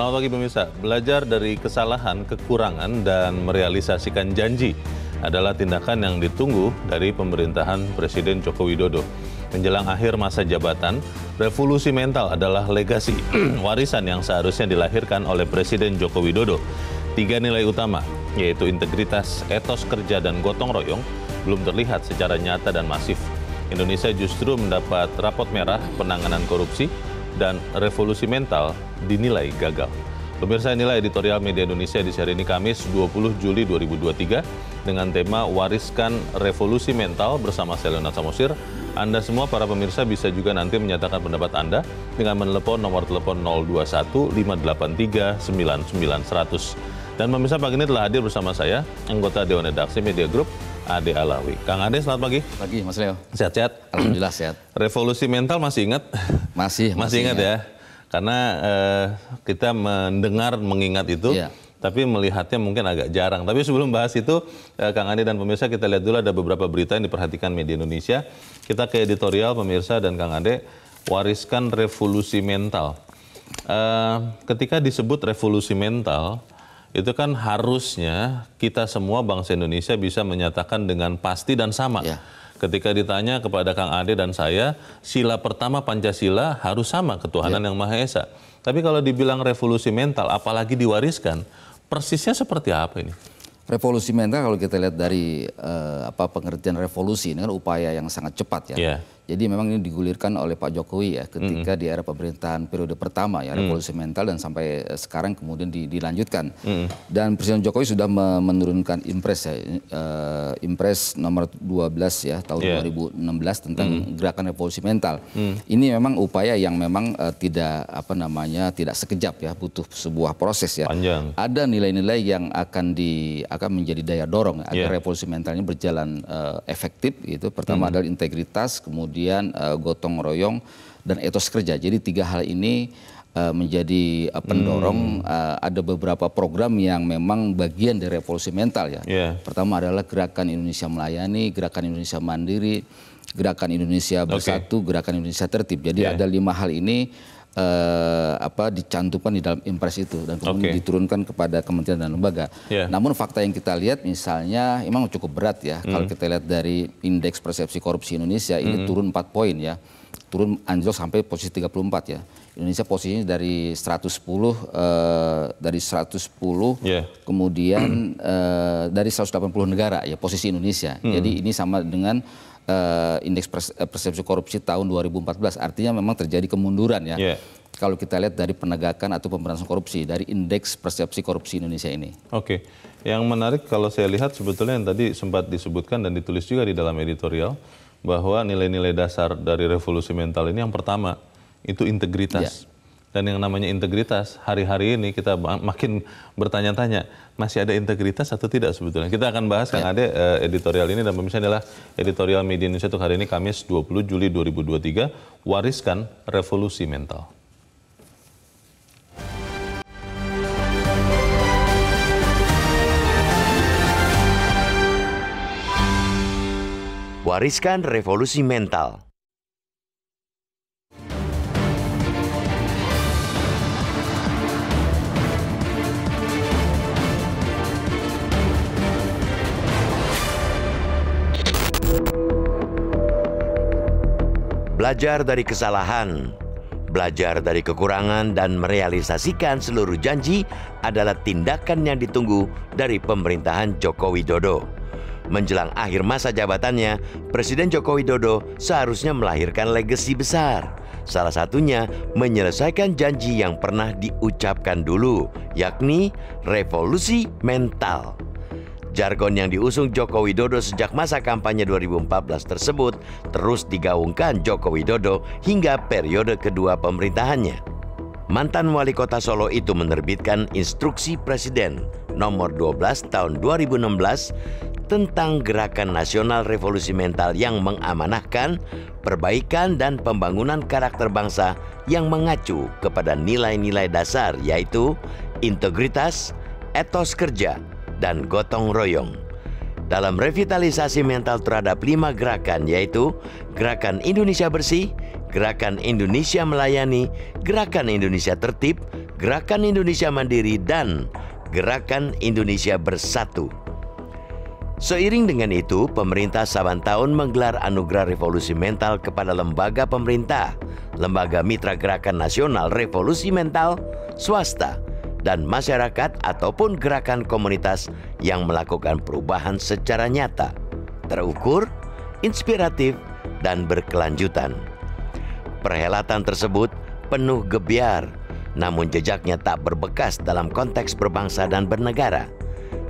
Selamat pagi pemirsa. Belajar dari kesalahan, kekurangan, dan merealisasikan janji adalah tindakan yang ditunggu dari pemerintahan Presiden Joko Widodo. Menjelang akhir masa jabatan, revolusi mental adalah legasi warisan yang seharusnya dilahirkan oleh Presiden Joko Widodo. Tiga nilai utama, yaitu integritas, etos kerja, dan gotong royong, belum terlihat secara nyata dan masif. Indonesia justru mendapat rapot merah penanganan korupsi dan revolusi mental dinilai gagal. Pemirsa inilah editorial media Indonesia di hari ini Kamis 20 Juli 2023 dengan tema Wariskan Revolusi Mental bersama Selena Samosir. Anda semua para pemirsa bisa juga nanti menyatakan pendapat Anda dengan menelepon nomor telepon 021 583 9900. Dan pemirsa pagi ini telah hadir bersama saya, anggota Dewan Redaksi Media Group, Ade Alawi. Kang Ade, selamat pagi. Pagi, Mas Leo. Sehat-sehat? Alhamdulillah sehat. Revolusi mental masih ingat? Masih. Masih, masih ingat ya? Karena eh, kita mendengar, mengingat itu, ya. tapi melihatnya mungkin agak jarang. Tapi sebelum bahas itu, eh, Kang Ade dan pemirsa kita lihat dulu ada beberapa berita yang diperhatikan media Indonesia. Kita ke editorial pemirsa dan Kang Ade, wariskan revolusi mental. Eh, ketika disebut revolusi mental, itu kan harusnya kita semua bangsa Indonesia bisa menyatakan dengan pasti dan sama. Ya ketika ditanya kepada Kang Ade dan saya, sila pertama Pancasila harus sama ketuhanan ya. yang Maha Esa. Tapi kalau dibilang revolusi mental, apalagi diwariskan, persisnya seperti apa ini? Revolusi mental kalau kita lihat dari uh, apa pengertian revolusi ini kan upaya yang sangat cepat ya. Yeah. Jadi memang ini digulirkan oleh Pak Jokowi ya ketika mm. di era pemerintahan periode pertama ya mm. revolusi mental dan sampai eh, sekarang kemudian di, dilanjutkan. Mm. Dan Presiden Jokowi sudah menurunkan impres ya uh, impres nomor 12 ya tahun yeah. 2016 tentang mm. gerakan revolusi mental. Mm. Ini memang upaya yang memang uh, tidak apa namanya tidak sekejap ya butuh sebuah proses ya. Panjang. Ada nilai-nilai yang akan di akan menjadi daya dorong agar yeah. revolusi mental ini berjalan uh, efektif itu. Pertama mm. adalah integritas kemudian kemudian uh, gotong royong dan etos kerja. Jadi tiga hal ini uh, menjadi uh, pendorong hmm. uh, ada beberapa program yang memang bagian dari revolusi mental ya. Yeah. Pertama adalah gerakan Indonesia melayani, gerakan Indonesia mandiri, gerakan Indonesia bersatu, okay. gerakan Indonesia tertib. Jadi yeah. ada lima hal ini uh, apa dicantumkan di dalam impres itu dan kemudian okay. diturunkan kepada kementerian dan lembaga. Yeah. Namun fakta yang kita lihat misalnya memang cukup berat ya mm. kalau kita lihat dari indeks persepsi korupsi Indonesia ini mm. turun 4 poin ya. Turun anjlok sampai posisi 34 ya. Indonesia posisinya dari 110 uh, eh, dari 110 yeah. kemudian uh, dari 180 negara ya posisi Indonesia. Mm. Jadi ini sama dengan uh, indeks eh, persepsi korupsi tahun 2014. Artinya memang terjadi kemunduran ya. Yeah. Kalau kita lihat dari penegakan atau pemberantasan korupsi dari indeks persepsi korupsi Indonesia ini. Oke, okay. yang menarik kalau saya lihat sebetulnya yang tadi sempat disebutkan dan ditulis juga di dalam editorial bahwa nilai-nilai dasar dari revolusi mental ini yang pertama itu integritas. Yeah. Dan yang namanya integritas, hari-hari ini kita makin bertanya-tanya, masih ada integritas atau tidak sebetulnya? Kita akan bahas Kang ya. Ade uh, editorial ini dan pemirsa adalah editorial Media Indonesia untuk hari ini Kamis 20 Juli 2023, wariskan revolusi mental. Wariskan revolusi mental. Belajar dari kesalahan, belajar dari kekurangan dan merealisasikan seluruh janji adalah tindakan yang ditunggu dari pemerintahan Joko Widodo. Menjelang akhir masa jabatannya, Presiden Joko Widodo seharusnya melahirkan legasi besar. Salah satunya menyelesaikan janji yang pernah diucapkan dulu, yakni revolusi mental. Jargon yang diusung Joko Widodo sejak masa kampanye 2014 tersebut terus digaungkan Joko Widodo hingga periode kedua pemerintahannya. Mantan wali kota Solo itu menerbitkan instruksi Presiden nomor 12 tahun 2016 tentang Gerakan Nasional Revolusi Mental yang mengamanahkan perbaikan dan pembangunan karakter bangsa yang mengacu kepada nilai-nilai dasar yaitu integritas, etos kerja, dan gotong royong. Dalam revitalisasi mental terhadap lima gerakan yaitu Gerakan Indonesia Bersih, Gerakan Indonesia Melayani, Gerakan Indonesia Tertib, Gerakan Indonesia Mandiri, dan Gerakan Indonesia Bersatu. Seiring dengan itu, pemerintah saban tahun menggelar anugerah revolusi mental kepada lembaga pemerintah, lembaga mitra gerakan nasional revolusi mental, swasta, dan masyarakat ataupun gerakan komunitas yang melakukan perubahan secara nyata, terukur, inspiratif, dan berkelanjutan. Perhelatan tersebut penuh gebiar, namun jejaknya tak berbekas dalam konteks berbangsa dan bernegara.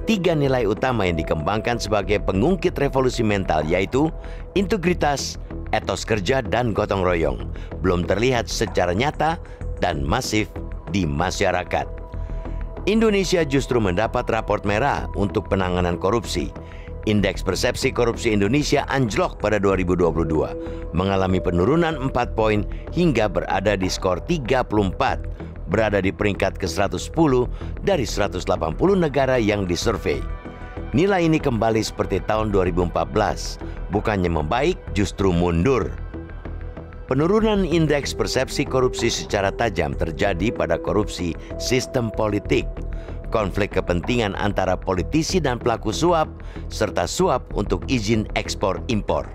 Tiga nilai utama yang dikembangkan sebagai pengungkit revolusi mental yaitu integritas, etos kerja, dan gotong royong belum terlihat secara nyata dan masif di masyarakat. Indonesia justru mendapat raport merah untuk penanganan korupsi Indeks persepsi korupsi Indonesia anjlok pada 2022, mengalami penurunan 4 poin hingga berada di skor 34, berada di peringkat ke-110 dari 180 negara yang disurvei. Nilai ini kembali seperti tahun 2014, bukannya membaik justru mundur. Penurunan indeks persepsi korupsi secara tajam terjadi pada korupsi sistem politik konflik kepentingan antara politisi dan pelaku suap, serta suap untuk izin ekspor impor.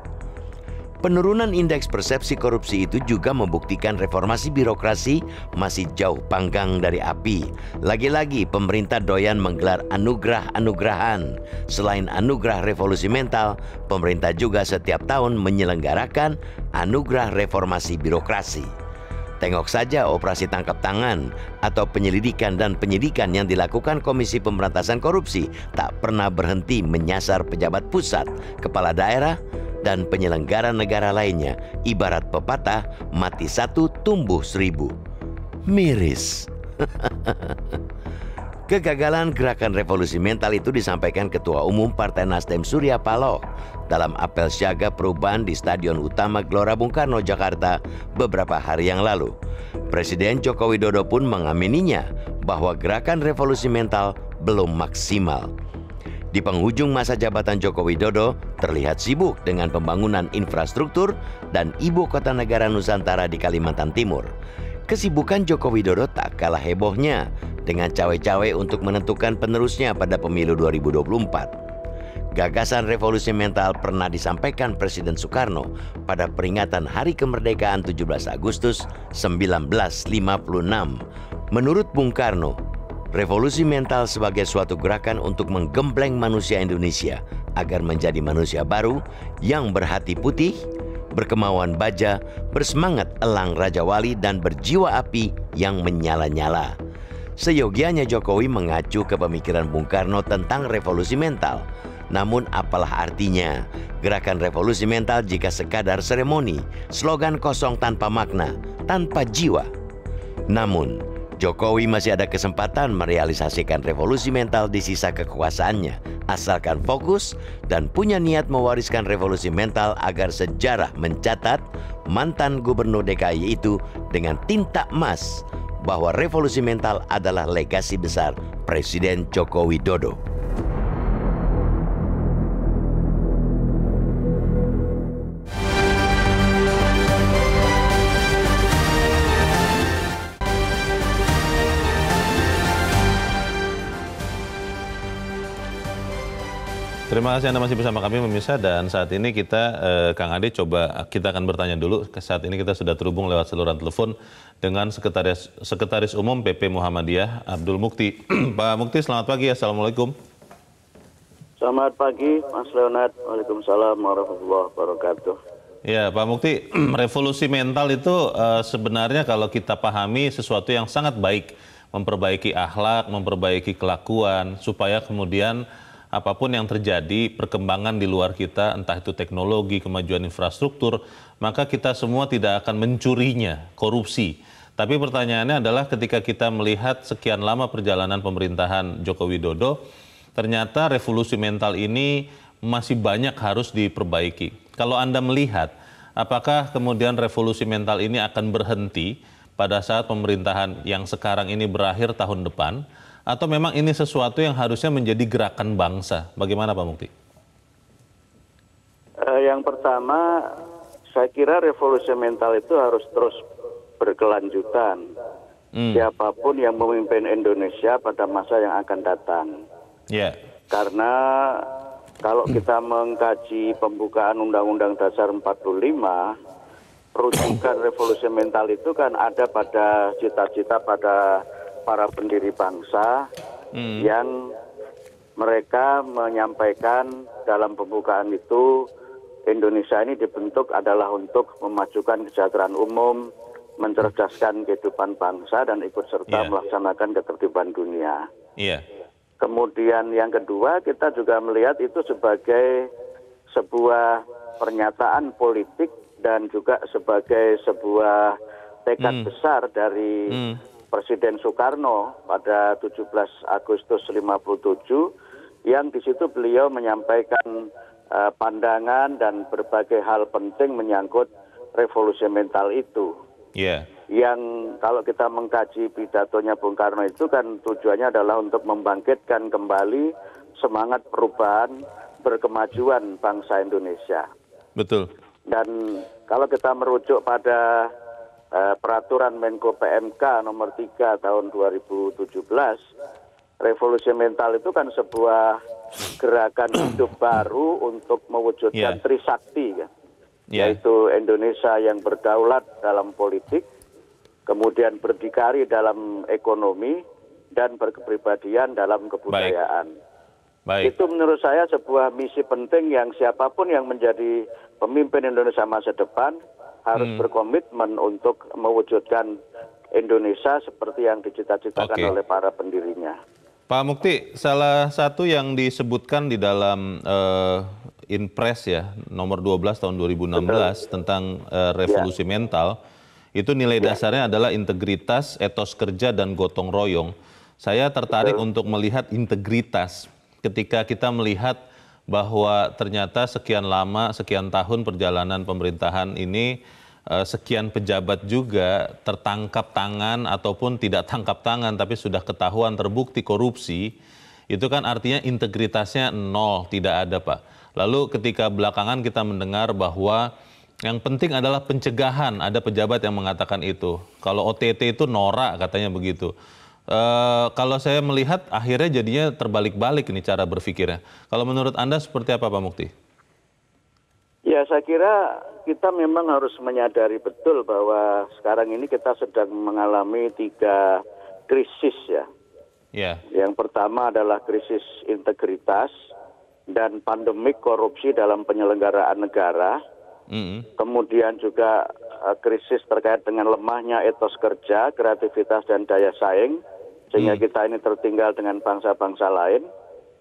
Penurunan indeks persepsi korupsi itu juga membuktikan reformasi birokrasi masih jauh panggang dari api. Lagi-lagi pemerintah doyan menggelar anugerah-anugrahan. Selain anugerah revolusi mental, pemerintah juga setiap tahun menyelenggarakan anugerah reformasi birokrasi. Tengok saja operasi tangkap tangan atau penyelidikan dan penyidikan yang dilakukan Komisi Pemberantasan Korupsi tak pernah berhenti menyasar pejabat pusat, kepala daerah, dan penyelenggara negara lainnya. Ibarat pepatah, mati satu tumbuh seribu. Miris. Kegagalan gerakan revolusi mental itu disampaikan Ketua Umum Partai Nasdem Surya Paloh dalam apel siaga perubahan di Stadion Utama Gelora Bung Karno, Jakarta beberapa hari yang lalu. Presiden Joko Widodo pun mengamininya bahwa gerakan revolusi mental belum maksimal. Di penghujung masa jabatan Joko Widodo terlihat sibuk dengan pembangunan infrastruktur dan ibu kota negara Nusantara di Kalimantan Timur. Kesibukan Joko Widodo tak kalah hebohnya dengan cawe-cawe untuk menentukan penerusnya pada pemilu 2024. Gagasan revolusi mental pernah disampaikan Presiden Soekarno pada peringatan Hari Kemerdekaan 17 Agustus 1956. Menurut Bung Karno, revolusi mental sebagai suatu gerakan untuk menggembleng manusia Indonesia agar menjadi manusia baru yang berhati putih, berkemauan baja, bersemangat elang Raja Wali dan berjiwa api yang menyala-nyala. Seyogianya Jokowi mengacu ke pemikiran Bung Karno tentang revolusi mental. Namun apalah artinya gerakan revolusi mental jika sekadar seremoni, slogan kosong tanpa makna, tanpa jiwa. Namun, Jokowi masih ada kesempatan merealisasikan revolusi mental di sisa kekuasaannya asalkan fokus dan punya niat mewariskan revolusi mental agar sejarah mencatat mantan gubernur DKI itu dengan tinta emas bahwa revolusi mental adalah legasi besar Presiden Joko Widodo. Terima kasih Anda masih bersama kami pemirsa dan saat ini kita eh, Kang Ade coba kita akan bertanya dulu. Saat ini kita sudah terhubung lewat saluran telepon dengan Sekretaris Sekretaris Umum PP Muhammadiyah Abdul Mukti. Pak Mukti, selamat pagi. Assalamualaikum. Selamat pagi, Mas Leonard. Waalaikumsalam warahmatullahi wabarakatuh. Ya, Pak Mukti, revolusi mental itu uh, sebenarnya kalau kita pahami sesuatu yang sangat baik, memperbaiki akhlak, memperbaiki kelakuan, supaya kemudian apa pun yang terjadi, perkembangan di luar kita, entah itu teknologi, kemajuan infrastruktur, maka kita semua tidak akan mencurinya, korupsi. Tapi pertanyaannya adalah ketika kita melihat sekian lama perjalanan pemerintahan Joko Widodo, ternyata revolusi mental ini masih banyak harus diperbaiki. Kalau Anda melihat, apakah kemudian revolusi mental ini akan berhenti pada saat pemerintahan yang sekarang ini berakhir tahun depan, atau memang ini sesuatu yang harusnya menjadi gerakan bangsa? Bagaimana Pak Mukti? Uh, yang pertama, saya kira revolusi mental itu harus terus berkelanjutan. siapa pun yang memimpin Indonesia pada masa yang akan datang. Ya. Karena kalau kita mengkaji pembukaan Undang-Undang Dasar 45, rujukan revolusi mental itu kan ada pada cita-cita pada para pendiri bangsa yang mereka menyampaikan dalam pembukaan itu Indonesia ini dibentuk adalah untuk memajukan kesejahteraan umum, mencerdaskan kehidupan bangsa dan ikut serta Iya. melaksanakan ketertiban dunia. Iya. Kemudian yang kedua kita juga melihat itu sebagai sebuah pernyataan politik dan juga sebagai sebuah tekad besar dari Presiden Soekarno pada 17 Agustus 57 yang di situ beliau menyampaikan eh, pandangan dan berbagai hal penting menyangkut revolusi mental itu Iya. yang kalau kita mengkaji pidatonya Bung Karno itu kan tujuannya adalah untuk membangkitkan kembali semangat perubahan berkemajuan bangsa Indonesia. Betul. Dan kalau kita merujuk pada peraturan Menko PMK nomor 3 tahun 2017, revolusi mental itu kan sebuah gerakan hidup baru untuk mewujudkan Iya. trisakti kan Iya. yaitu Indonesia yang berdaulat dalam politik, kemudian berdikari dalam ekonomi, dan berkepribadian dalam kebudayaan. Baik. Itu menurut saya sebuah misi penting yang siapa pun yang menjadi pemimpin Indonesia masa depan harus Hmm. berkomitmen untuk mewujudkan Indonesia seperti yang dicita-citakan Oke. oleh para pendirinya. Pak Mukti, salah satu yang disebutkan di dalam eh, Inpres ya, nomor 12 tahun 2016 tentang eh, revolusi mental, itu nilai dasarnya adalah integritas, etos kerja, dan gotong royong. Saya tertarik untuk melihat integritas ketika kita melihat bahwa ternyata sekian lama, sekian tahun perjalanan pemerintahan ini eh, sekian pejabat juga tertangkap tangan ataupun tidak tangkap tangan tapi sudah ketahuan terbukti korupsi, itu kan artinya integritasnya nol, tidak ada Pak. Lalu ketika belakangan kita mendengar bahwa yang penting adalah pencegahan, ada pejabat yang mengatakan itu. Kalau OTT itu norak katanya begitu. Eh, kalau saya melihat akhirnya jadinya terbalik-balik ini cara berpikirnya. Kalau menurut Anda seperti apa Pak Mukti? Ya, saya kira kita memang harus menyadari betul bahwa sekarang ini kita sedang mengalami tiga krisis ya. Ya, Yang pertama adalah krisis integritas dan pandemik korupsi dalam penyelenggaraan negara. Kemudian juga eh, krisis terkait dengan lemahnya etos kerja, kreativitas dan daya saing sehingga kita ini tertinggal dengan bangsa-bangsa lain.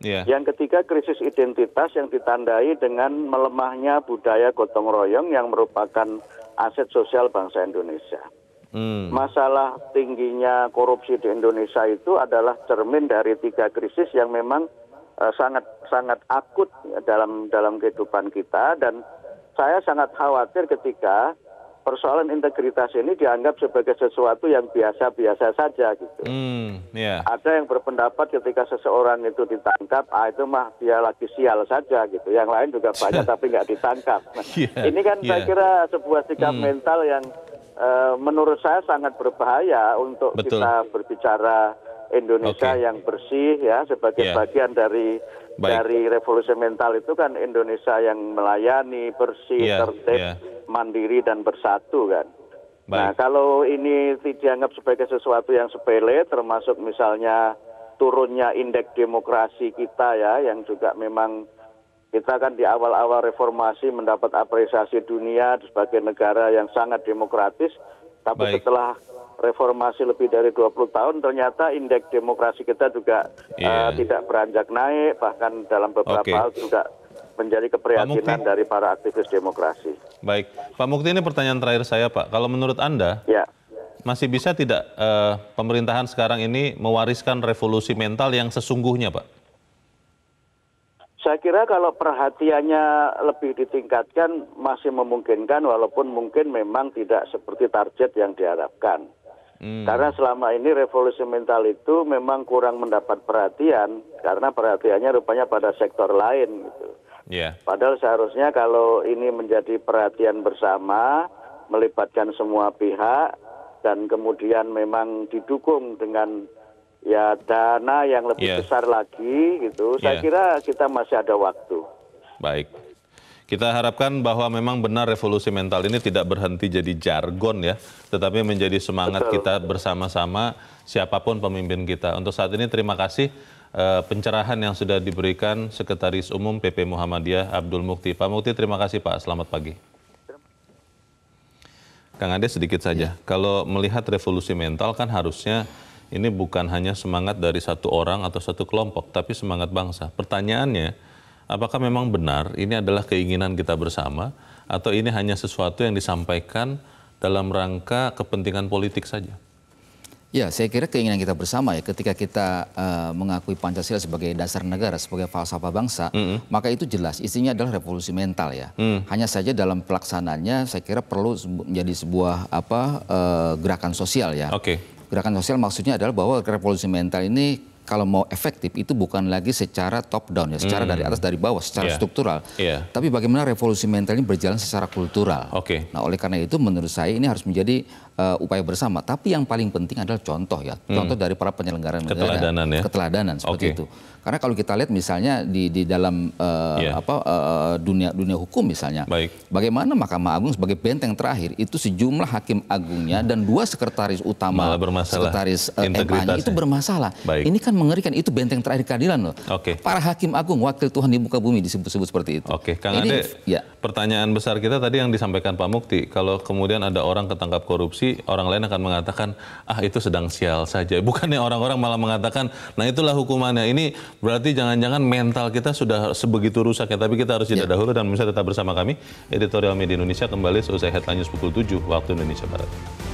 ya, Yang ketiga krisis identitas yang ditandai dengan melemahnya budaya gotong royong yang merupakan aset sosial bangsa Indonesia. Hmm. Masalah tingginya korupsi di Indonesia itu adalah cermin dari tiga krisis yang memang eh, sangat sangat akut dalam dalam kehidupan kita dan saya sangat khawatir ketika persoalan integritas ini dianggap sebagai sesuatu yang biasa-biasa saja gitu. Hmm, ya, Ada yang berpendapat ketika seseorang itu ditangkap, ah itu mah dia lagi sial saja gitu. Yang lain juga banyak tapi nggak ditangkap. Nah, Iya, ini kan saya iya. kira sebuah sikap mental yang eh, menurut saya sangat berbahaya untuk Betul. kita berbicara Indonesia Oke. yang bersih ya sebagai Iya. bagian dari Baik. dari revolusi mental itu kan Indonesia yang melayani, bersih, Iya, tertib, iya. mandiri dan bersatu kan. Nah, baik. kalau ini dianggap sebagai sesuatu yang sepele, termasuk misalnya turunnya indeks demokrasi kita ya, yang juga memang kita kan di awal-awal reformasi mendapat apresiasi dunia sebagai negara yang sangat demokratis, tapi Baik. setelah reformasi lebih dari 20 tahun ternyata indeks demokrasi kita juga Iya. eh, tidak beranjak naik, bahkan dalam beberapa Oke. hal juga menjadi keprihatinan dari para aktivis demokrasi. Baik, Pak Mukti ini pertanyaan terakhir saya Pak. Kalau menurut Anda, Ya. masih bisa tidak eh, pemerintahan sekarang ini mewariskan revolusi mental yang sesungguhnya Pak? Saya kira kalau perhatiannya lebih ditingkatkan masih memungkinkan walaupun mungkin memang tidak seperti target yang diharapkan. Hmm. Karena selama ini revolusi mental itu memang kurang mendapat perhatian karena perhatiannya rupanya pada sektor lain gitu. Ya, Padahal seharusnya kalau ini menjadi perhatian bersama, melibatkan semua pihak, dan kemudian memang didukung dengan ya dana yang lebih Yeah. besar lagi gitu, saya Yeah. kira kita masih ada waktu. Baik. Kita harapkan bahwa memang benar revolusi mental ini tidak berhenti jadi jargon ya, tetapi menjadi semangat Betul. kita bersama-sama siapa pun pemimpin kita. Untuk saat ini terima kasih eh, pencerahan yang sudah diberikan Sekretaris Umum PP Muhammadiyah Abdul Mukti. Pak Mukti terima kasih Pak, selamat pagi. Kang Ade sedikit saja. Kalau melihat revolusi mental kan harusnya ini bukan hanya semangat dari satu orang atau satu kelompok, tapi semangat bangsa. Pertanyaannya, apakah memang benar ini adalah keinginan kita bersama atau ini hanya sesuatu yang disampaikan dalam rangka kepentingan politik saja? Ya, saya kira keinginan kita bersama ya ketika kita eh, mengakui Pancasila sebagai dasar negara, sebagai falsafah bangsa, maka itu jelas isinya adalah revolusi mental ya. Hanya saja dalam pelaksanaannya saya kira perlu menjadi sebuah apa eh, gerakan sosial ya. Oke. Gerakan sosial maksudnya adalah bahwa revolusi mental ini kalau mau efektif itu bukan lagi secara top down ya, secara dari atas dari bawah, secara Iya. struktural. Iya. Tapi bagaimana revolusi mental ini berjalan secara kultural. Oke. Nah, oleh karena itu menurut saya ini harus menjadi uh, upaya bersama. Tapi yang paling penting adalah contoh ya, contoh dari para penyelenggara negara. Hmm. Keteladanan ya. Keteladanan seperti Oke. itu. Karena kalau kita lihat misalnya di di dalam uh, Iya. apa uh, dunia dunia hukum misalnya, Baik. bagaimana Mahkamah Agung sebagai benteng terakhir itu sejumlah hakim agungnya dan dua sekretaris utama Malah bermasalah. sekretaris uh. MA-nya itu bermasalah. Baik. Ini kan mengerikan itu benteng terakhir keadilan loh. Oke. Para hakim agung wakil Tuhan di muka bumi disebut-sebut seperti itu. Oke, Kang Ini- Ade, ya. pertanyaan besar kita tadi yang disampaikan Pak Mukti, kalau kemudian ada orang ketangkap korupsi, orang lain akan mengatakan, ah itu sedang sial saja. Bukannya orang-orang malah mengatakan, nah itulah hukumannya. Ini berarti jangan-jangan mental kita sudah sebegitu rusak ya, tapi kita harus jeda dahulu dan bisa tetap bersama kami. Editorial Media Indonesia kembali seusai headline news pukul 7 waktu Indonesia Barat.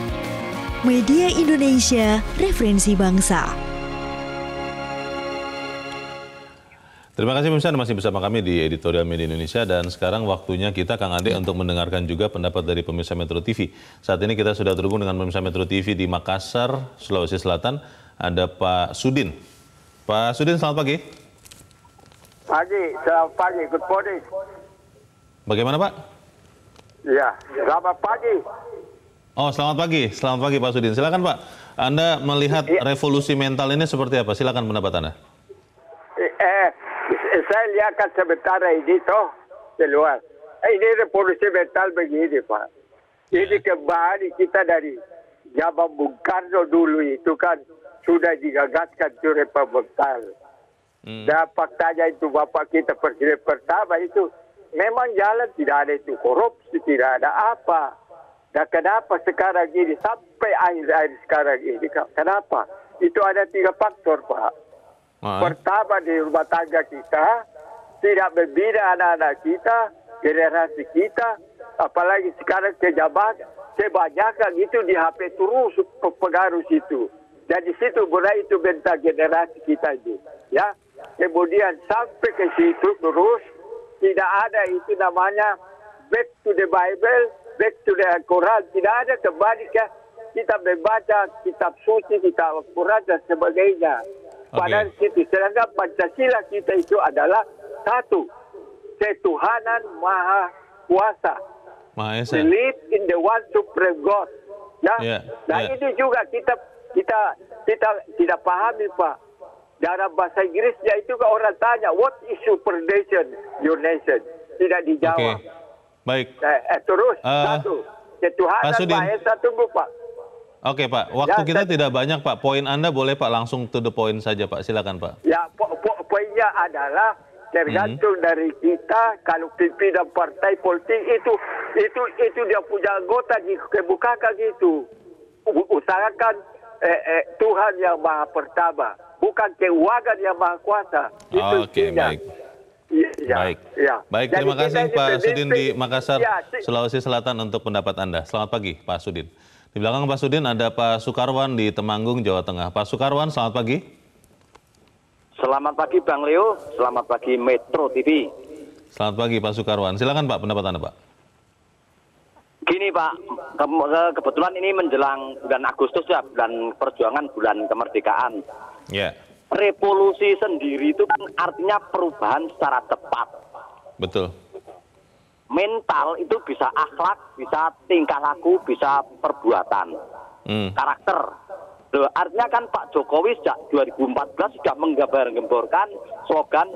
Media Indonesia, referensi bangsa. Terima kasih pemirsa masih bersama kami di Editorial Media Indonesia dan sekarang waktunya kita Kang Ade untuk mendengarkan juga pendapat dari pemirsa Metro TV. Saat ini kita sudah terhubung dengan pemirsa Metro TV di Makassar, Sulawesi Selatan. Ada Pak Sudin. Pak Sudin, selamat pagi. Pagi, selamat pagi, good morning. Bagaimana Pak? Ya, selamat pagi. Oh, selamat pagi. Selamat pagi Pak Sudin. Silakan Pak. Anda melihat revolusi mental ini seperti apa? Silakan pendapat Anda. Eh, eh, saya lihatkan sebentar ini toh di luar. Eh, Ini revolusi mental begini Pak. Ini kembali kita dari zaman Bung Karno dulu itu kan sudah digagaskan itu mental. Dan faktanya itu Bapak kita presiden pertama itu memang jalan tidak ada itu korupsi, tidak ada apa. Dan kenapa sekarang ini sampai akhir-akhir sekarang ini kenapa? Itu ada tiga faktor Pak. Ah, Pertama di rumah tangga kita tidak membina anak-anak kita, generasi kita, apalagi sekarang kejabat, kebanyakan itu di HP terus pengaruh situ. Dan di situ mulai itu bentak generasi kita itu, ya. Kemudian sampai ke situ terus tidak ada itu namanya back to the Bible, back to the Quran, tidak ada kembali ke kita membaca kitab suci, kitab Quran dan sebagainya. Padahal situ sedangkan Pancasila kita itu adalah satu ketuhanan maha kuasa. Maha Esa. Believe in the one supreme God. Ya. Ya, Nah ya. ini juga kita kita kita tidak pahami Pak. dalam bahasa Inggrisnya itu orang tanya, what is your nation, your nation? Tidak dijawab. Oke. Baik. Eh, eh, terus Eh, satu, ketuhanan Pak Sudin. Esa tunggu Pak. Oke Pak, waktu Ya, kita tidak banyak Pak. Poin Anda boleh Pak langsung to the point saja Pak. Silakan Pak. Ya, po- po- poinnya adalah tergantung Hmm. dari kita kalau pimpinan partai politik itu itu itu dia punya anggota dikemukakan gitu. U- Usahakan eh, eh, Tuhan yang maha pertama, bukan keuangan yang maha kuasa. Itu Oke, intinya. baik. Ya, Baik. ya. Baik, Jadi terima kita kasih Pak Sudin di Makassar, Ya, si- Sulawesi Selatan untuk pendapat Anda. Selamat pagi Pak Sudin. Di belakang Pak Sudin ada Pak Sukarwan di Temanggung, Jawa Tengah. Pak Sukarwan, selamat pagi. Selamat pagi Bang Leo, selamat pagi Metro TV. Selamat pagi Pak Sukarwan. Silakan Pak pendapat Anda Pak. Gini Pak, ke- ke- kebetulan ini menjelang bulan Agustus ya, bulan perjuangan, bulan kemerdekaan. Ya, Revolusi sendiri itu kan artinya perubahan secara cepat. betul. Mental itu bisa akhlak, bisa tingkah laku, bisa perbuatan, Hmm. karakter. Loh, artinya kan Pak Jokowi sejak 2014 sudah menggambar-gemborkan slogan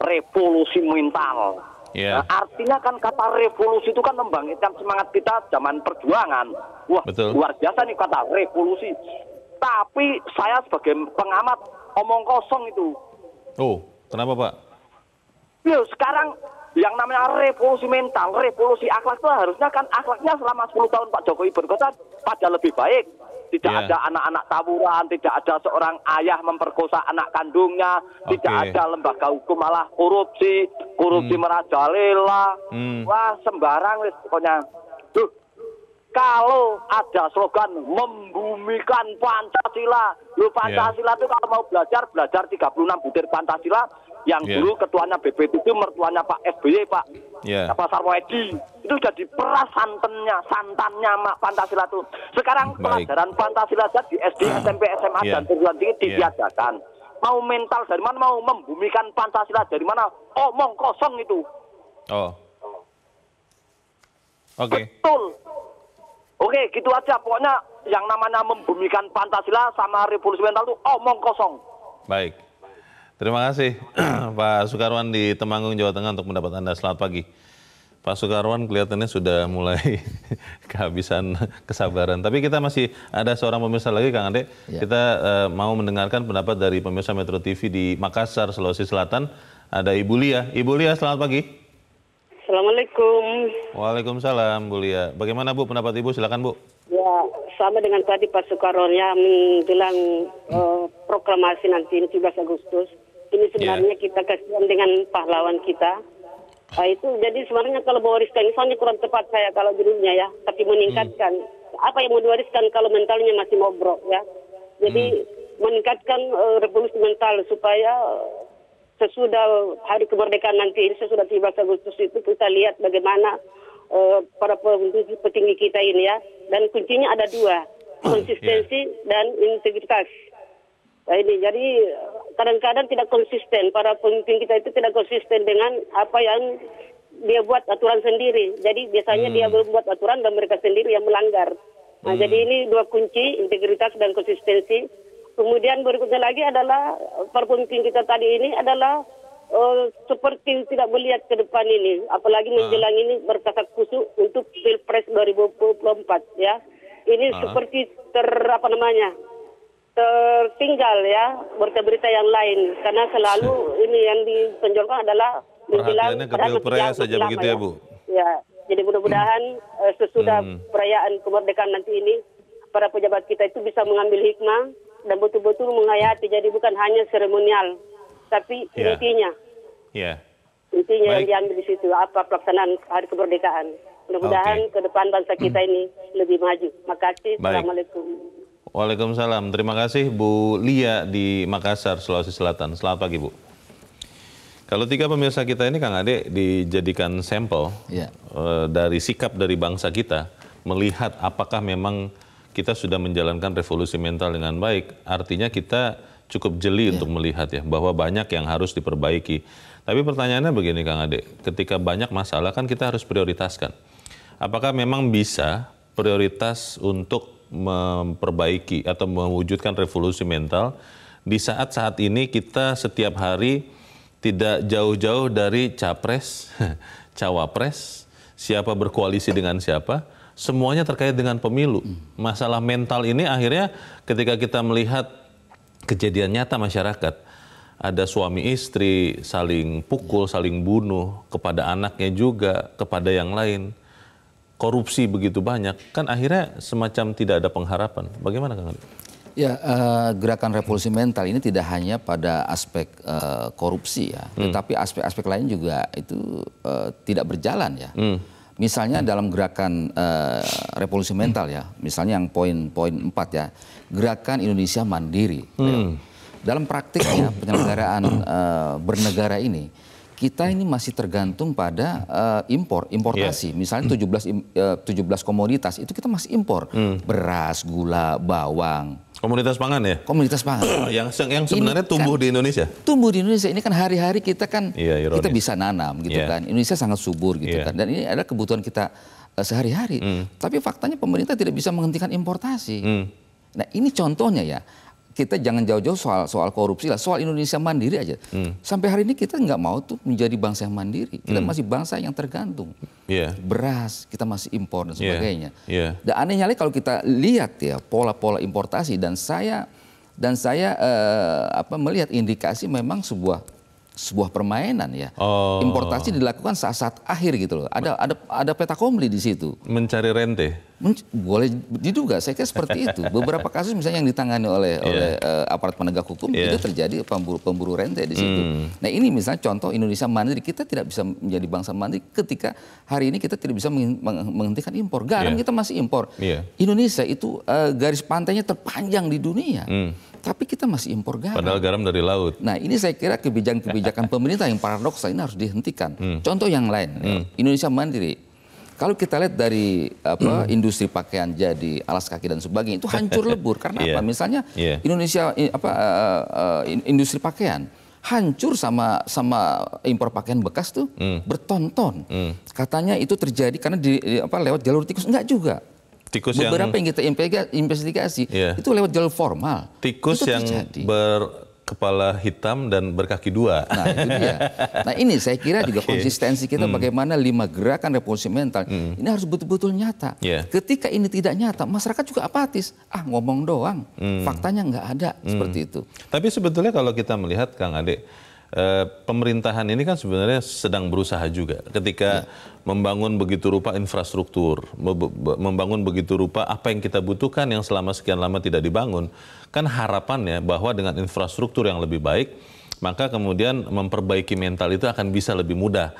revolusi mental. Ya. Nah, artinya kan kata revolusi itu kan membangkitkan semangat kita zaman perjuangan. Wah, Betul. luar biasa nih kata revolusi. Tapi saya sebagai pengamat omong kosong itu. Oh, kenapa Pak? Loh, sekarang yang namanya revolusi mental, revolusi akhlak itu harusnya kan akhlaknya selama 10 tahun Pak Jokowi berkuasa pada lebih baik. Tidak Ya. ada anak-anak tawuran, tidak ada seorang ayah memperkosa anak kandungnya, tidak Oke. ada lembaga hukum malah korupsi, korupsi merajalela. Hmm. Wah, sembarang wis pokoknya. Duh, kalau ada slogan membumikan Pancasila. Loh, Pancasila itu kalau mau belajar, belajar 36 butir Pancasila yang Ya. dulu ketuanya BP7, mertuanya Pak SBY, Pak Ya. apa Sarwedi. Itu sudah diperas santannya, santannya Mak Pancasila itu. Sekarang Baik. pelajaran Pancasila saja di SD, SMP, SMA Ya. dan perguruan tinggi Ya. ditiadakan. Mau mental dari mana? Mau membumikan Pancasila dari mana? Omong kosong itu. Oh. Oke. Betul. Oke, gitu aja. Pokoknya yang namanya membumikan Pancasila sama revolusi mental itu omong kosong. Baik. Terima kasih Pak Sukarwan di Temanggung, Jawa Tengah untuk pendapat Anda. Selamat pagi. Pak Sukarwan kelihatannya sudah mulai kehabisan kesabaran. Tapi kita masih ada seorang pemirsa lagi, Kang Ade. Ya. Kita eh, mau mendengarkan pendapat dari pemirsa Metro TV di Makassar, Sulawesi Selatan. Ada Ibu Lia. Ibu Lia, selamat pagi. Assalamualaikum. Waalaikumsalam, Bu Lia. Bagaimana Bu pendapat Ibu? Silakan Bu. Ya, sama dengan tadi Pak Soekarno ya menjelang eh, proklamasi nanti 17 Agustus. Ini sebenarnya kita kasihan dengan pahlawan kita. Nah, itu jadi sebenarnya kalau mewariskan misalnya kurang tepat saya kalau judulnya ya, tapi meningkatkan apa yang mau diwariskan kalau mentalnya masih mobrok ya. Jadi meningkatkan eh, revolusi mental supaya sesudah hari kemerdekaan nanti ini sesudah 17 Agustus itu kita lihat bagaimana eh, para petinggi, petinggi kita ini ya. Dan kuncinya ada dua konsistensi dan integritas. Nah, ini jadi kadang-kadang tidak konsisten. Para pemimpin kita itu tidak konsisten dengan apa yang dia buat aturan sendiri. Jadi biasanya dia membuat aturan dan mereka sendiri yang melanggar. Nah jadi ini dua kunci integritas dan konsistensi Kemudian berikutnya lagi adalah eh, para pemimpin kita tadi ini adalah eh, seperti tidak melihat ke depan ini, apalagi menjelang ini berkata kusuk untuk pilpres 2024 ya. Ini Ah. seperti ter apa namanya tertinggal ya berita-berita yang lain karena selalu ini yang ditonjolkan adalah menjelang jauh, saja lama begitu ya, Bu? Ya, jadi mudah-mudahan eh, sesudah Hmm. perayaan kemerdekaan nanti ini para pejabat kita itu bisa mengambil hikmah dan betul-betul menghayati jadi bukan hanya seremonial tapi Ya. intinya Ya. intinya Baik. yang diambil di situ apa pelaksanaan hari kemerdekaan. Mudah-mudahan Oke. ke depan bangsa kita ini lebih maju. Makasih. Baik. Assalamualaikum. Waalaikumsalam. Terima kasih Bu Lia di Makassar, Sulawesi Selatan. Selamat pagi Bu. Kalau tiga pemirsa kita ini Kang Ade dijadikan sampel Ya. eh, dari sikap dari bangsa kita melihat apakah memang kita sudah menjalankan revolusi mental dengan baik. Artinya kita cukup jeli untuk melihat ya bahwa banyak yang harus diperbaiki. Tapi pertanyaannya begini Kang Ade, ketika banyak masalah kan kita harus prioritaskan. Apakah memang bisa prioritas untuk memperbaiki atau mewujudkan revolusi mental di saat-saat ini kita setiap hari tidak jauh-jauh dari capres, cawapres, siapa berkoalisi dengan siapa, semuanya terkait dengan pemilu. Masalah mental ini akhirnya ketika kita melihat kejadian nyata masyarakat, ada suami istri saling pukul, saling bunuh kepada anaknya juga, kepada yang lain. Korupsi begitu banyak, kan akhirnya semacam tidak ada pengharapan. Bagaimana Kang Ali? Ya, uh, gerakan revolusi mental ini tidak hanya pada aspek uh, korupsi ya, hmm. tetapi aspek-aspek lain juga itu uh, tidak berjalan ya. Hmm. Misalnya hmm. dalam gerakan uh, revolusi mental ya, misalnya yang poin-poin empat ya, gerakan Indonesia mandiri. Hmm. Dalam praktiknya penyelenggaraan uh, bernegara ini, kita ini masih tergantung pada uh, impor, importasi. Yeah. Misalnya 17 uh, 17 komoditas itu kita masih impor. Hmm. Beras, gula, bawang, Komunitas pangan ya? Komunitas pangan. yang yang sebenarnya ini tumbuh kan, di Indonesia. Tumbuh di Indonesia. Ini kan hari-hari kita kan iya, kita bisa nanam gitu yeah. kan. Indonesia sangat subur gitu yeah. kan. Dan ini adalah kebutuhan kita uh, sehari-hari. Mm. Tapi faktanya pemerintah tidak bisa menghentikan importasi. Mm. Nah, ini contohnya ya kita jangan jauh-jauh soal soal korupsi lah, soal Indonesia mandiri aja. Hmm. Sampai hari ini kita nggak mau tuh menjadi bangsa yang mandiri. Kita hmm. masih bangsa yang tergantung. Yeah. Beras kita masih impor dan sebagainya. Yeah. Yeah. Dan anehnya lagi kalau kita lihat ya pola-pola importasi dan saya dan saya uh, apa melihat indikasi memang sebuah sebuah permainan ya. Oh. Importasi dilakukan saat-saat akhir gitu loh. Ada ada ada peta kompli di situ. Mencari rente. Men boleh diduga. Saya kira seperti itu. Beberapa kasus misalnya yang ditangani oleh yeah. oleh uh, aparat penegak hukum yeah. itu terjadi pemburu pemburu rente di situ. Mm. Nah ini misalnya contoh Indonesia mandiri kita tidak bisa menjadi bangsa mandiri ketika hari ini kita tidak bisa menghentikan impor. Garam yeah. kita masih impor. Yeah. Indonesia itu uh, garis pantainya terpanjang di dunia. Mm tapi kita masih impor garam. Padahal garam dari laut. Nah ini saya kira kebijakan-kebijakan pemerintah yang paradoks ini harus dihentikan. Hmm. Contoh yang lain, hmm. Indonesia mandiri. Kalau kita lihat dari apa hmm. industri pakaian jadi alas kaki dan sebagainya itu hancur lebur karena yeah. apa? Misalnya yeah. Indonesia apa uh, uh, industri pakaian hancur sama sama impor pakaian bekas tuh hmm. bertonton. Hmm. Katanya itu terjadi karena di apa lewat jalur tikus enggak juga tikus beberapa yang, yang kita investigasi yeah. itu lewat jalur formal. Tikus itu yang terjadi. berkepala hitam dan berkaki dua. Nah itu dia. Nah ini saya kira juga okay. konsistensi kita hmm. bagaimana lima gerakan revolusi mental hmm. ini harus betul-betul nyata. Yeah. Ketika ini tidak nyata, masyarakat juga apatis. Ah ngomong doang, hmm. faktanya nggak ada hmm. seperti itu. Tapi sebetulnya kalau kita melihat Kang Ade, eh, pemerintahan ini kan sebenarnya sedang berusaha juga ketika ya. membangun begitu rupa infrastruktur, membangun begitu rupa apa yang kita butuhkan yang selama sekian lama tidak dibangun. Kan harapannya bahwa dengan infrastruktur yang lebih baik, maka kemudian memperbaiki mental itu akan bisa lebih mudah.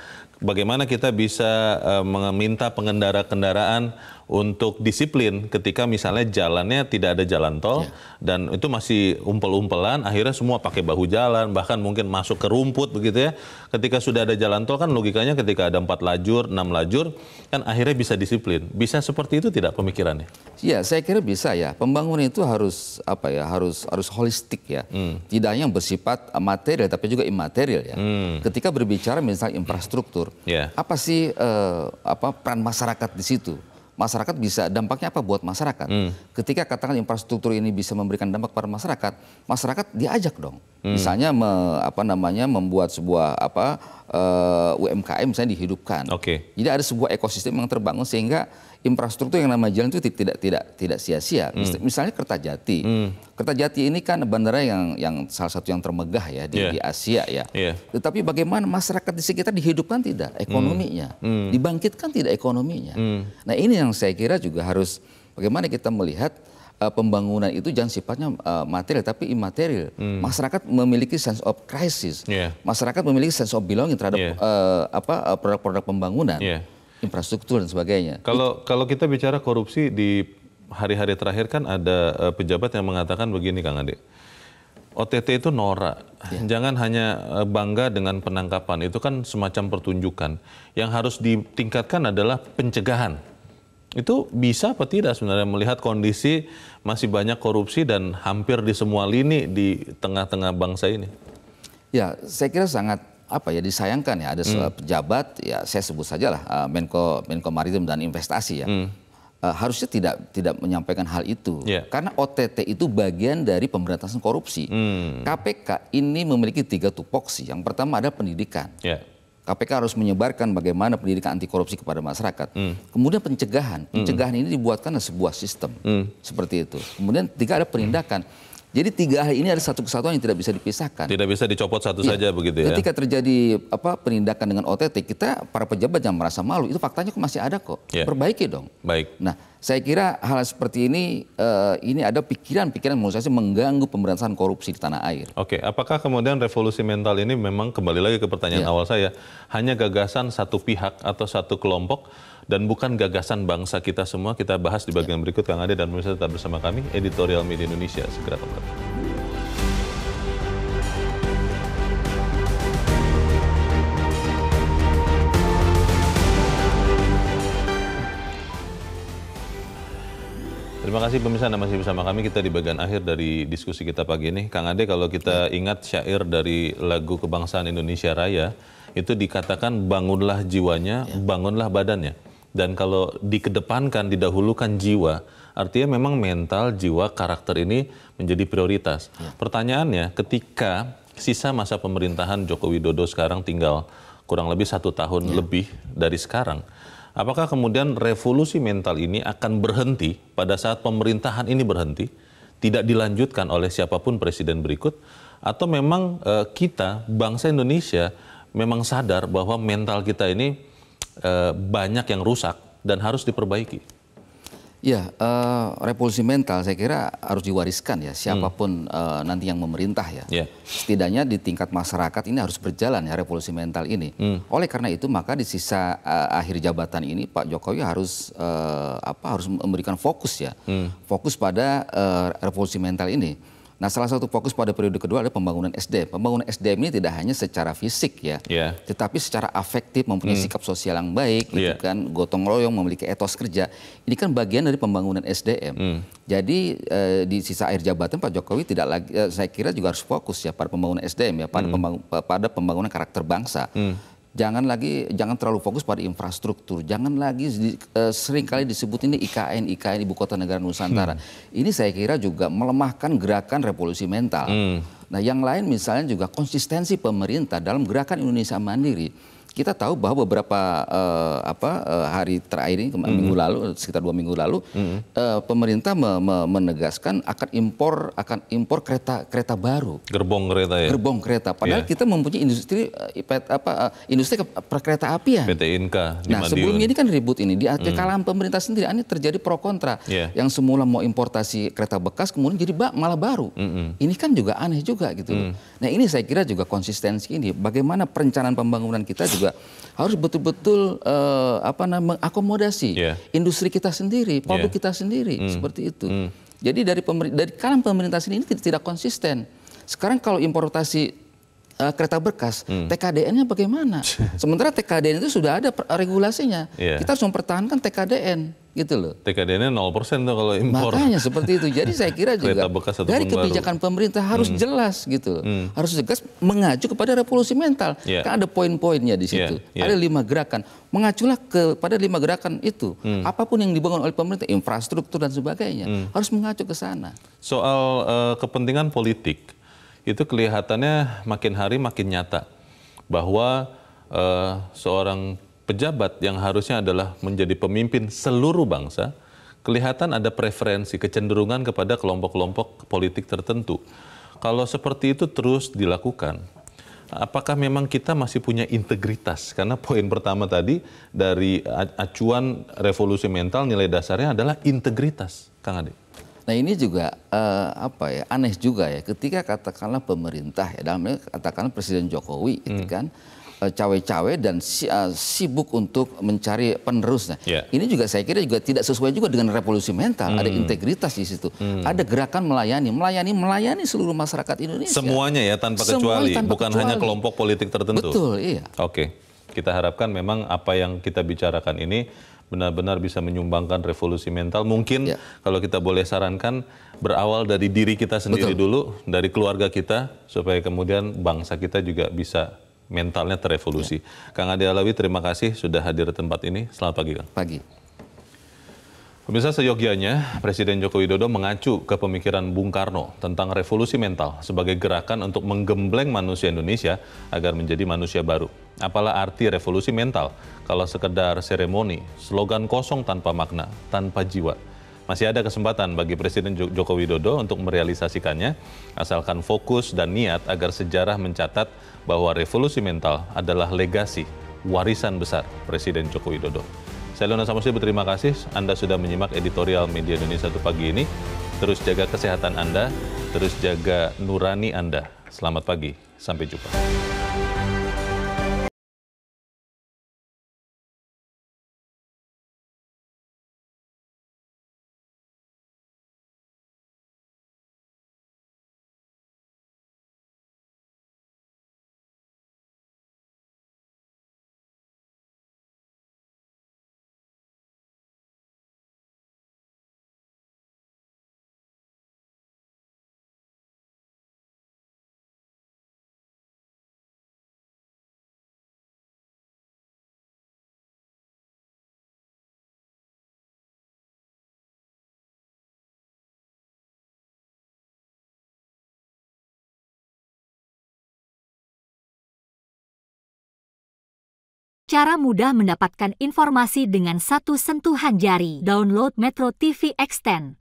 Bagaimana kita bisa uh, meminta pengendara kendaraan untuk disiplin ketika misalnya jalannya tidak ada jalan tol yeah. dan itu masih umpel-umpelan akhirnya semua pakai bahu jalan bahkan mungkin masuk ke rumput begitu ya ketika sudah ada jalan tol kan logikanya ketika ada empat lajur enam lajur kan akhirnya bisa disiplin bisa seperti itu tidak pemikirannya ya saya kira bisa ya pembangunan itu harus apa ya harus harus holistik ya hmm. tidak hanya bersifat material tapi juga imaterial ya hmm. ketika berbicara misalnya infrastruktur yeah. apa sih uh, apa peran masyarakat di situ masyarakat bisa dampaknya apa buat masyarakat? Hmm. Ketika katakan infrastruktur ini bisa memberikan dampak pada masyarakat, masyarakat diajak dong. Hmm. Misalnya me, apa namanya membuat sebuah apa uh, eh, UMKM misalnya dihidupkan. Okay. Jadi ada sebuah ekosistem yang terbangun sehingga infrastruktur yang nama jalan itu tidak tidak tidak sia-sia. Hmm. Misalnya Kertajati. Hmm. Kertajati ini kan bandara yang yang salah satu yang termegah ya di, yeah. di Asia ya. Yeah. Tetapi bagaimana masyarakat di sekitar dihidupkan tidak ekonominya, hmm. Hmm. dibangkitkan tidak ekonominya. Hmm. Nah ini yang saya kira juga harus bagaimana kita melihat uh, pembangunan itu jangan sifatnya uh, material tapi imaterial. Hmm. Masyarakat memiliki sense of crisis. Yeah. Masyarakat memiliki sense of belonging terhadap yeah. uh, apa produk-produk pembangunan. Yeah infrastruktur dan sebagainya. Kalau kalau kita bicara korupsi di hari-hari terakhir kan ada uh, pejabat yang mengatakan begini Kang Ade. OTT itu norak. Ya. Jangan hanya eh, bangga dengan penangkapan. Itu kan semacam pertunjukan. Yang harus ditingkatkan adalah pencegahan. Itu bisa apa tidak sebenarnya melihat kondisi masih banyak korupsi dan hampir di semua lini di tengah-tengah bangsa ini? Ya, saya kira sangat apa ya disayangkan ya ada hmm. pejabat ya saya sebut saja lah uh, Menko Menko Maritim dan Investasi ya. Hmm. uh, harusnya tidak tidak menyampaikan hal itu Yeah. karena OTT itu bagian dari pemberantasan korupsi. Hmm. KPK ini memiliki tiga tupoksi. Yang pertama adalah pendidikan. Ya. KPK harus menyebarkan bagaimana pendidikan anti korupsi kepada masyarakat. Kemudian pencegahan, pencegahan ini dibuatkan ada sebuah sistem seperti itu. Kemudian tiga ada penindakan. Jadi tiga hal ini ada satu kesatuan yang tidak bisa dipisahkan. Tidak bisa dicopot satu Iya. saja begitu ya. Ketika terjadi apa penindakan dengan OTT, kita para pejabat yang merasa malu itu faktanya kok masih ada kok. Iya. Perbaiki dong. Baik. Nah, saya kira hal seperti ini eh, ini ada pikiran-pikiran menurut saya mengganggu pemberantasan korupsi di tanah air. Oke, apakah kemudian revolusi mental ini memang kembali lagi ke pertanyaan Iya. awal saya, hanya gagasan satu pihak atau satu kelompok dan bukan gagasan bangsa kita semua? Kita bahas di bagian berikut Kang Ade dan pemirsa tetap bersama kami Editorial Media Indonesia segera kembali. Terima kasih pemirsa Anda masih bersama kami. Kita di bagian akhir dari diskusi kita pagi ini. Kang Ade kalau kita ingat syair dari lagu kebangsaan Indonesia Raya itu dikatakan bangunlah jiwanya, bangunlah badannya. Dan kalau dikedepankan, didahulukan jiwa, artinya memang mental, jiwa, karakter ini menjadi prioritas. Pertanyaannya, ketika sisa masa pemerintahan Joko Widodo sekarang tinggal kurang lebih satu tahun lebih dari sekarang, Apakah kemudian revolusi mental ini akan berhenti pada saat pemerintahan ini berhenti, tidak dilanjutkan oleh siapa pun presiden berikut, atau memang eh, kita bangsa Indonesia memang sadar bahwa mental kita ini eh, banyak yang rusak dan harus diperbaiki? Ya, eh, revolusi mental saya kira harus diwariskan ya siapa pun eh, nanti yang memerintah ya. Ya. Setidaknya di tingkat masyarakat ini harus berjalan ya revolusi mental ini. Oleh karena itu maka di sisa eh, akhir jabatan ini Pak Jokowi harus eh, apa harus memberikan fokus ya, fokus pada eh, revolusi mental ini. Nah, salah satu fokus pada periode kedua adalah pembangunan SDM. Pembangunan SDM ini tidak hanya secara fisik ya, Ya. tetapi secara afektif mempunyai sikap sosial yang baik, gitu Iya. kan, gotong royong, memiliki etos kerja. Ini kan bagian dari pembangunan SDM. Jadi eh, di sisa akhir jabatan Pak Jokowi tidak lagi, eh, saya kira juga harus fokus ya pada pembangunan SDM ya, pada, pembangun- pada pembangunan karakter bangsa. Jangan lagi, jangan terlalu fokus pada infrastruktur. Jangan lagi di- eh, sering kali disebut ini IKN, IKN Ibu Kota Negara Nusantara. Ini saya kira juga melemahkan gerakan revolusi mental. Nah, yang lain misalnya juga konsistensi pemerintah dalam gerakan Indonesia Mandiri. Kita tahu bahwa beberapa eh, apa eh, hari terakhir ini kema- minggu lalu sekitar dua minggu lalu eh, pemerintah me- me- menegaskan akan impor akan impor kereta kereta baru Gerbong kereta ya? gerbong kereta. Padahal Iya. kita mempunyai industri IPT apa eh, industri ke- perkereta apian. PT Inka di Nah Madiun. sebelumnya ini kan ribut ini di di kalangan pemerintah sendiri ini terjadi pro kontra Iya. yang semula mau importasi kereta bekas kemudian jadi ba- malah baru ini kan juga aneh juga gitu loh. Nah ini saya kira juga konsistensi ini bagaimana perencanaan pembangunan kita juga harus betul-betul eh, apa namanya mengakomodasi Iya. industri kita sendiri produk Iya. kita sendiri seperti itu. Jadi dari pemer- dari kalangan pemerintah sendiri ini tidak, tidak konsisten. Sekarang kalau importasi eh, kereta bekas, Hmm. TKDN-nya bagaimana? Sementara TKDN itu sudah ada regulasinya. Iya. Kita harus mempertahankan TKDN, gitu loh. TKD-nya 0% tuh kalau impor. Makanya seperti itu. Jadi saya kira juga bekas dari baru. Hmm. kebijakan pemerintah harus jelas gitu. Harus tegas mengacu kepada revolusi mental. Iya. Kan ada poin-poinnya di situ. Iya, iya. Ada lima gerakan. Mengaculah kepada lima gerakan itu. Hmm. Apa pun yang dibangun oleh pemerintah, infrastruktur dan sebagainya, Hmm. harus mengacu ke sana. Soal eh, kepentingan politik itu kelihatannya makin hari makin nyata bahwa eh, seorang pejabat yang harusnya adalah menjadi pemimpin seluruh bangsa kelihatan ada preferensi kecenderungan kepada kelompok-kelompok politik tertentu. Kalau seperti itu terus dilakukan, apakah memang kita masih punya integritas? Karena poin pertama tadi dari acuan revolusi mental nilai dasarnya adalah integritas, Kang Ade. Nah ini juga eh, apa ya aneh juga ya ketika katakanlah pemerintah ya dalam katakanlah Presiden Jokowi itu Hmm. kan eh, cawe-cawe dan si- eh, sibuk untuk mencari penerusnya. Ya. Ini juga saya kira juga tidak sesuai juga dengan revolusi mental. Ada Hmm. integritas di situ. Ada gerakan melayani, melayani, melayani seluruh masyarakat Indonesia. Semuanya ya tanpa Semuanya kecuali, tanpa bukan kecuali. hanya kelompok politik tertentu. Betul, iya. Oke, kita harapkan memang apa yang kita bicarakan ini benar-benar bisa menyumbangkan revolusi mental. Mungkin Ya. kalau kita boleh sarankan berawal dari diri kita sendiri Betul. dulu, dari keluarga kita, supaya kemudian bangsa kita juga bisa mentalnya terevolusi. Ya. Kang Ade Alawi, terima kasih sudah hadir di tempat ini. Selamat pagi, Kang. Pagi. Pemirsa seyogianya, Presiden Joko Widodo mengacu ke pemikiran Bung Karno tentang revolusi mental sebagai gerakan untuk menggembleng manusia Indonesia agar menjadi manusia baru. Apalah arti revolusi mental kalau sekedar seremoni, slogan kosong tanpa makna, tanpa jiwa. Masih ada kesempatan bagi Presiden Joko Widodo untuk merealisasikannya, asalkan fokus dan niat agar sejarah mencatat bahwa revolusi mental adalah legasi, warisan besar Presiden Joko Widodo. Saya Luna Samusi berterima kasih Anda sudah menyimak editorial Media Indonesia satu pagi ini. Terus jaga kesehatan Anda, terus jaga nurani Anda. Selamat pagi, sampai jumpa. Cara mudah mendapatkan informasi dengan satu sentuhan jari. Download Metro TV Extend.